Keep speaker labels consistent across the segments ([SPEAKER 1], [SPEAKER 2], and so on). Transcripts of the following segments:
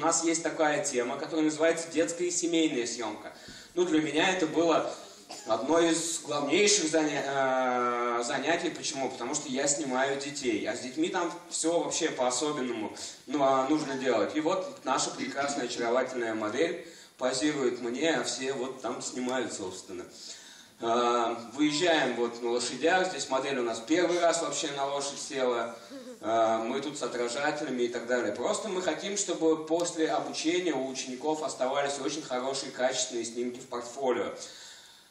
[SPEAKER 1] У нас есть такая тема, которая называется детская и семейная съемка. Ну, для меня это было одно из главнейших заня... э, занятий. Почему? Потому что я снимаю детей, а с детьми там все вообще по-особенному ну, а нужно делать. И вот наша прекрасная, очаровательная модель позирует мне, а все вот там снимают, собственно. Выезжаем вот на лошадях, здесь модель у нас первый раз вообще на лошадь села. Э, мы тут с отражателями и так далее. Просто мы хотим, чтобы после обучения у учеников оставались очень хорошие, качественные снимки в портфолио.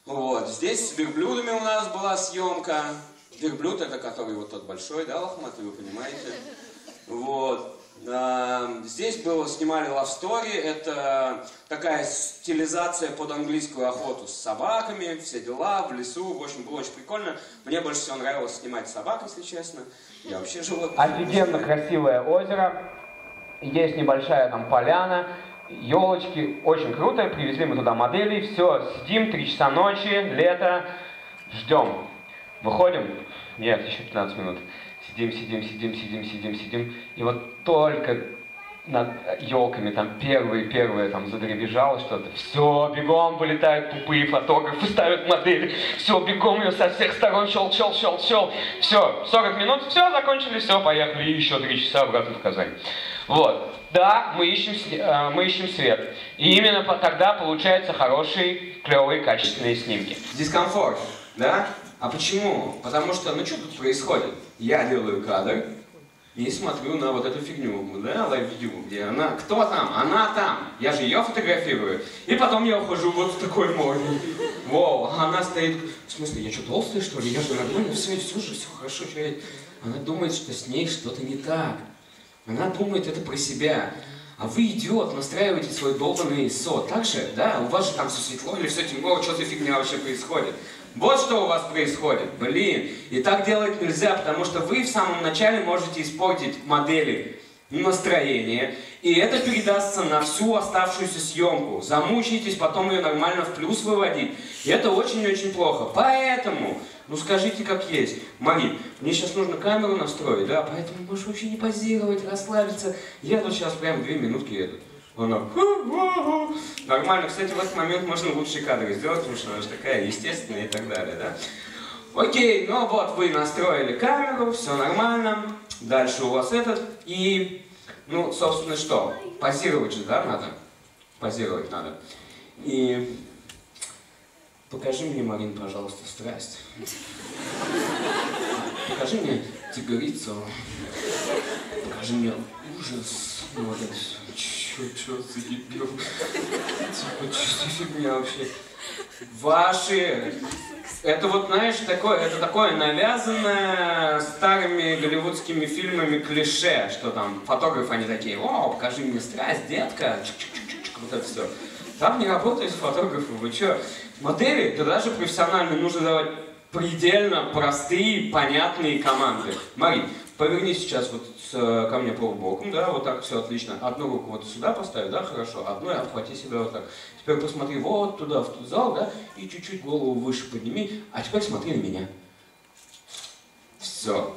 [SPEAKER 1] Вот. Здесь с верблюдами у нас была съемка. Верблюд это который вот тот большой, да, лохматый, вы понимаете? Было, снимали Love Story, это такая стилизация под английскую охоту с собаками, все дела, в лесу, в общем, было очень прикольно. Мне больше всего нравилось снимать собак, если честно. Я вообще животных.
[SPEAKER 2] Офигенно красивое озеро, есть небольшая там поляна, елочки, очень круто, привезли мы туда моделей, все, сидим, 3 часа ночи, лето, ждем. Выходим, нет, еще 15 минут. Сидим, сидим, сидим, сидим, сидим, сидим. И вот только над елками там первые-первые там задребежало что-то. Все, бегом вылетают тупые фотографы, ставят модели. Все, бегом ее со всех сторон, щел, щел, щел, щел. Все, 40 минут, все, закончили, все, поехали. Еще 3 часа обратно в Казань. Вот. Да, мы ищем, э, мы ищем свет. И именно тогда получаются хорошие, клевые, качественные снимки.
[SPEAKER 1] Дискомфорт, да? А почему? Потому что, ну что тут происходит? Я делаю кадр и смотрю на вот эту фигню, да, лайв-видео, где она, кто там? Она там. Я же ее фотографирую. И потом я ухожу вот в такой море. Воу, она стоит, в смысле, я что, толстая, что ли? Я же нормально, все, все же, все хорошо, что. Она думает, что с ней что-то не так. Она думает это про себя. А вы, идиот, настраиваете свой долбанный СО. Так же, да? У вас же там все светло или все темно, что за фигня вообще происходит? Вот что у вас происходит, блин. И так делать нельзя, потому что вы в самом начале можете испортить модели настроение, и это передастся на всю оставшуюся съемку. Замучаетесь потом ее нормально в плюс выводить. И это очень-очень плохо. Поэтому, ну скажите как есть. Мари, мне сейчас нужно камеру настроить, да, поэтому можешь вообще не позировать, расслабиться. Я тут сейчас прям две минутки еду. Она нормально. Кстати, в этот момент можно лучшие кадры сделать, потому что она же такая естественная и так далее, да? Окей, ну вот вы настроили камеру, все нормально. Дальше у вас этот. И, ну, собственно, что? Позировать же, да, надо? Позировать надо. И покажи мне, Марин, пожалуйста, страсть. Покажи мне тигрицу. Покажи мне ужас. Вот это чё, чё заебил? Типа, чисто фигня вообще. Ваши, это вот, знаешь, такое, это такое навязанное старыми голливудскими фильмами клише, что там фотографы, они такие, о, покажи мне страсть, детка, -чик -чик -чик, вот это все. Там не работают фотографы, вы что? Модели, да даже профессионально нужно давать предельно простые, понятные команды. Мари, поверни сейчас вот с, э, ко мне полубоком, да, вот так все отлично. Одну руку вот сюда поставь, да, хорошо, одной обхвати себя вот так. Теперь посмотри вот туда, в тот зал, да, и чуть-чуть голову выше подними, а теперь смотри на меня. Все.